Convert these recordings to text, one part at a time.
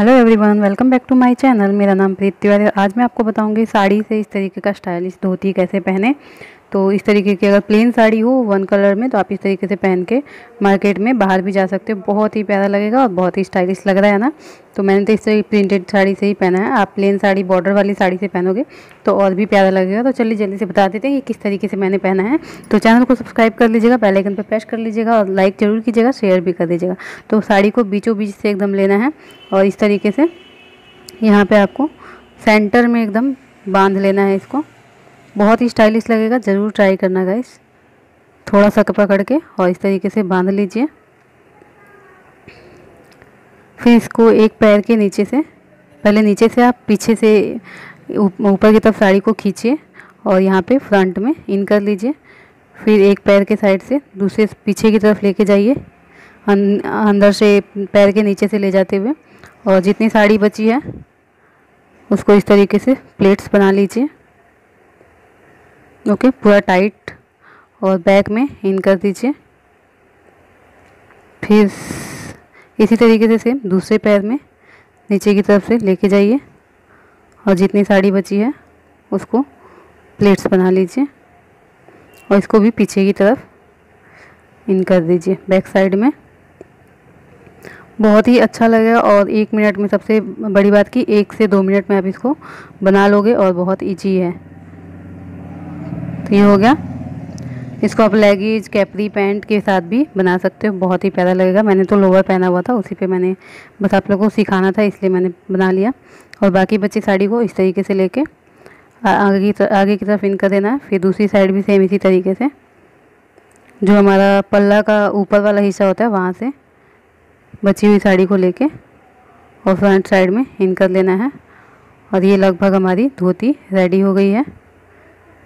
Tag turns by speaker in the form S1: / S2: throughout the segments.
S1: Hello everyone welcome back to my channel मेरा नाम प्रीत तिवारी आज मैं आपको बताऊँगी साड़ी से इस तरीके का स्टाइलिश धोती कैसे पहने। तो इस तरीके की अगर प्लेन साड़ी हो वन कलर में तो आप इस तरीके से पहन के मार्केट में बाहर भी जा सकते हो। बहुत ही प्यारा लगेगा और बहुत ही स्टाइलिश लग रहा है ना? तो मैंने तो इस तरह प्रिंटेड साड़ी से ही पहना है। आप प्लेन साड़ी बॉर्डर वाली साड़ी से पहनोगे तो और भी प्यारा लगेगा। तो चलिए जल्दी से बता देते हैं कि किस तरीके से मैंने पहना है। तो चैनल को सब्सक्राइब कर लीजिएगा बेलाइकन पर प्रेस कर लीजिएगा और लाइक ज़रूर कीजिएगा शेयर भी कर दीजिएगा। तो साड़ी को बीचों बीच से एकदम लेना है और इस तरीके से यहाँ पर आपको सेंटर में एकदम बाँध लेना है इसको। बहुत ही स्टाइलिश लगेगा, ज़रूर ट्राई करना गाइस थोड़ा सा पकड़ के और इस तरीके से बाँध लीजिए। फिर इसको एक पैर के नीचे से, पहले नीचे से आप पीछे से ऊपर की तरफ़ साड़ी को खींचिए और यहाँ पे फ्रंट में इन कर लीजिए। फिर एक पैर के साइड से दूसरे पीछे की तरफ़ लेके जाइए अंदर से पैर के नीचे से ले जाते हुए। और जितनी साड़ी बची है, उसको इस तरीके से प्लेट्स बना लीजिए। ओके, पूरा टाइट और बैक में इन कर दीजिए। फिर इसी तरीके से सेम दूसरे पैर में नीचे की तरफ़ से लेके जाइए और जितनी साड़ी बची है, उसको प्लेट्स बना लीजिए और इसको भी पीछे की तरफ़ इन कर दीजिए बैक साइड में। बहुत ही अच्छा लगेगा और एक मिनट में सबसे बड़ी बात की एक से दो मिनट में आप इसको बना लोगे और बहुत ईजी है। तो ये हो गया। इसको आप लेगीज, कैपरी पैंट के साथ भी बना सकते हो। बहुत ही प्यारा लगेगा। मैंने तो लोअर पहना हुआ था, उसी पे मैंने बस आप लोगों को सिखाना था, इसलिए मैंने बना लिया। और बाकी बच्ची साड़ी को इस तरीके से लेके आगे की आगे की तरफ़ इनका देना। है फिर दूसरी साइड भी सेम इसी तरीके से। जो हमारा पल्ला का ऊपर वाला हिस्सा होता है, वहाँ से बची हुई साड़ी को लेके और फ्रंट साइड में इन कर लेना है। और ये लगभग हमारी धोती रेडी हो गई है।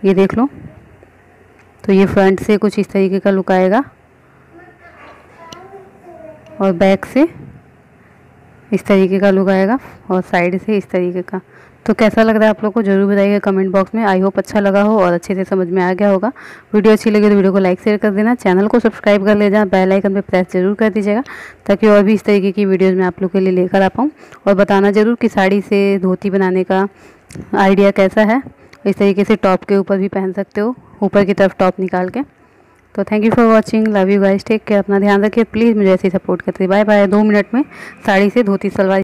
S1: ये देख लो। तो ये फ्रंट से कुछ इस तरीके का लुक आएगा। और बैक से इस तरीके का लुक आएगा और साइड से इस तरीके का। तो कैसा लग रहा है आप लोग को? ज़रूर बताइएगा कमेंट बॉक्स में। आई होप अच्छा लगा हो और अच्छे से समझ में आ गया होगा। वीडियो अच्छी लगी तो वीडियो को लाइक शेयर कर देना। चैनल को सब्सक्राइब कर ले जाना। बेल आइकन पे प्रेस ज़रूर कर दीजिएगा ताकि और भी इस तरीके की वीडियोज़ मैं आप लोग के लिए लेकर आ पाऊँ। और बताना ज़रूर कि साड़ी से धोती बनाने का आइडिया कैसा है। इस तरीके से टॉप के ऊपर भी पहन सकते हो, ऊपर की तरफ़ टॉप निकाल के। तो thank you for watching love you guys take care अपना ध्यान रखिए प्लीज़ मुझे ऐसे सपोर्ट करते बाय बाय दो मिनट में साड़ी से धोती सलवार